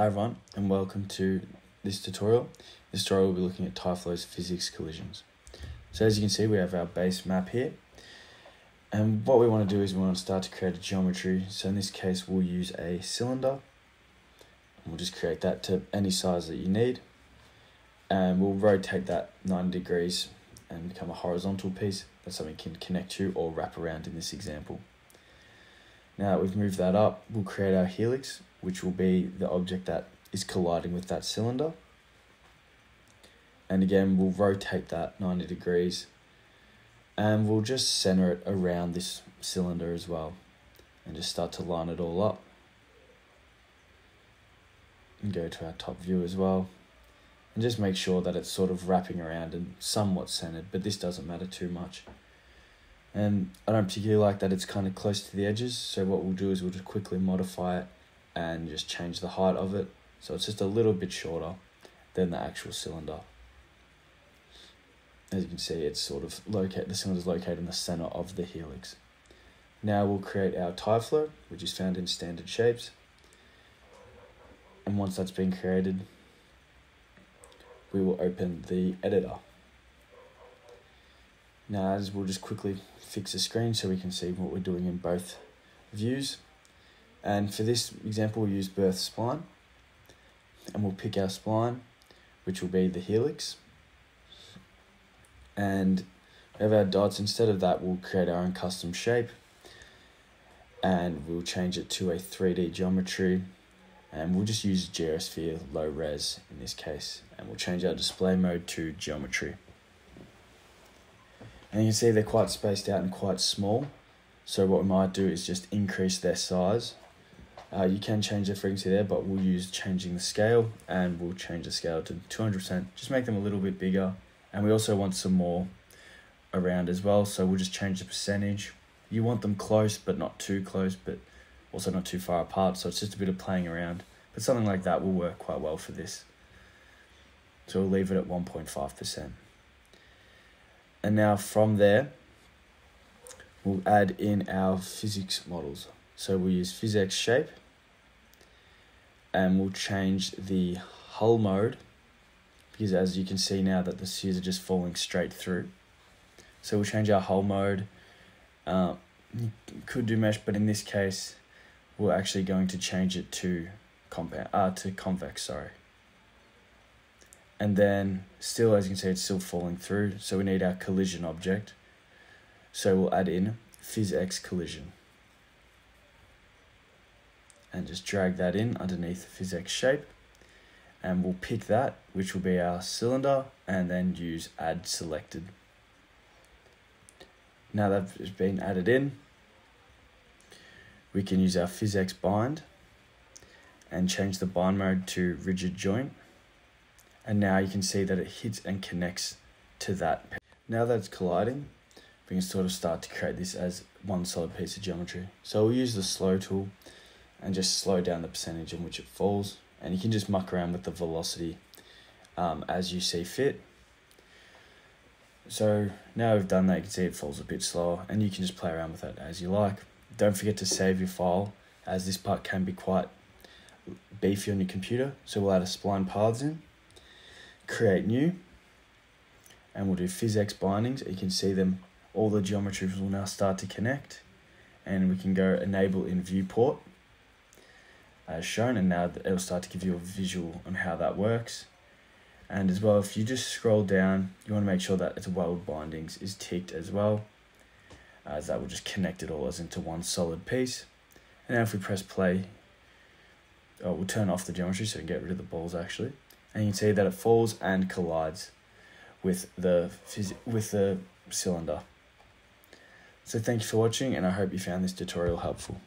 Hi everyone and welcome to this tutorial. This tutorial will be looking at Tyflow's physics collisions. So as you can see we have our base map here and what we want to do is we want to start to create a geometry. So in this case we'll use a cylinder. We'll just create that to any size that you need and we'll rotate that 90 degrees and become a horizontal piece that something can connect to or wrap around in this example. Now that we've moved that up, we'll create our helix, which will be the object that is colliding with that cylinder. And again, we'll rotate that 90 degrees and we'll just center it around this cylinder as well and just start to line it all up. And go to our top view as well and just make sure that it's sort of wrapping around and somewhat centered, but this doesn't matter too much. And I don't particularly like that it's kind of close to the edges. So what we'll do is we'll just quickly modify it and just change the height of it. So it's just a little bit shorter than the actual cylinder. As you can see, it's sort of located, the cylinder is located in the center of the helix. Now we'll create our Tyflow, which is found in standard shapes. And once that's been created, we will open the editor. Now as we'll just quickly fix the screen so we can see what we're doing in both views. And for this example, we'll use birth spline. And we'll pick our spline, which will be the helix. And we have our dots. Instead of that, we'll create our own custom shape. And we'll change it to a 3D geometry. And we'll just use Geosphere low res in this case. And we'll change our display mode to geometry. And you can see they're quite spaced out and quite small. So what we might do is just increase their size. Uh, you can change the frequency there, but we'll use changing the scale and we'll change the scale to 200%. Just make them a little bit bigger. And we also want some more around as well. So we'll just change the percentage. You want them close, but not too close, but also not too far apart. So it's just a bit of playing around. But something like that will work quite well for this. So we'll leave it at 1.5%. And now from there, we'll add in our physics models. So we'll use PhysX shape and we'll change the hull mode because as you can see now that the spheres are just falling straight through. So we'll change our hull mode. Uh, could do mesh, but in this case, we're actually going to change it to compound, uh, to convex, sorry and then still as you can see it's still falling through. So we need our collision object. So we'll add in physx collision. And just drag that in underneath the physx shape. And we'll pick that which will be our cylinder and then use add selected. Now that has been added in we can use our physx bind and change the bind mode to rigid joint and now you can see that it hits and connects to that. Now that it's colliding, we can sort of start to create this as one solid piece of geometry. So we'll use the slow tool and just slow down the percentage in which it falls. And you can just muck around with the velocity um, as you see fit. So now we've done that, you can see it falls a bit slower and you can just play around with it as you like. Don't forget to save your file as this part can be quite beefy on your computer. So we'll add a spline paths in create new and we'll do PhysX bindings. You can see them, all the geometries will now start to connect and we can go enable in viewport as shown and now it'll start to give you a visual on how that works. And as well, if you just scroll down, you want to make sure that its weld bindings is ticked as well, as that will just connect it all as into one solid piece. And now if we press play, oh, we'll turn off the geometry so we can get rid of the balls actually and you can see that it falls and collides with the with the cylinder. So thank you for watching and I hope you found this tutorial helpful.